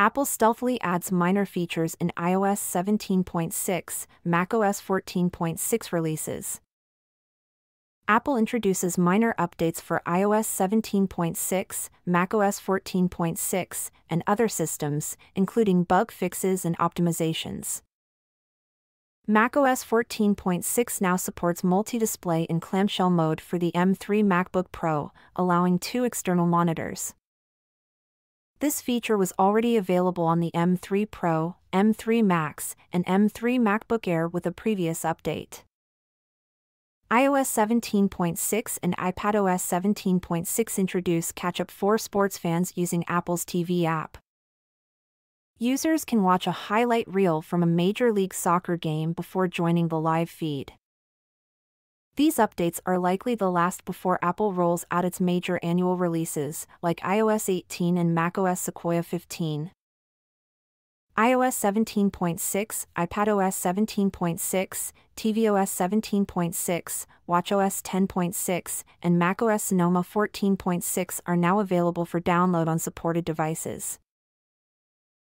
Apple stealthily adds minor features in iOS 17.6, macOS 14.6 releases. Apple introduces minor updates for iOS 17.6, macOS 14.6, and other systems, including bug fixes and optimizations. macOS 14.6 now supports multi-display in clamshell mode for the M3 MacBook Pro, allowing two external monitors. This feature was already available on the M3 Pro, M3 Max, and M3 MacBook Air with a previous update iOS 17.6 and iPadOS 17.6 introduce Catch Up for sports fans using Apple's TV app. Users can watch a highlight reel from a Major League Soccer game before joining the live feed. These updates are likely the last before Apple rolls out its major annual releases, like iOS 18 and macOS Sequoia 15 iOS 17.6, iPadOS 17.6, tvOS 17.6, watchOS 10.6, and macOS Sonoma 14.6 are now available for download on supported devices.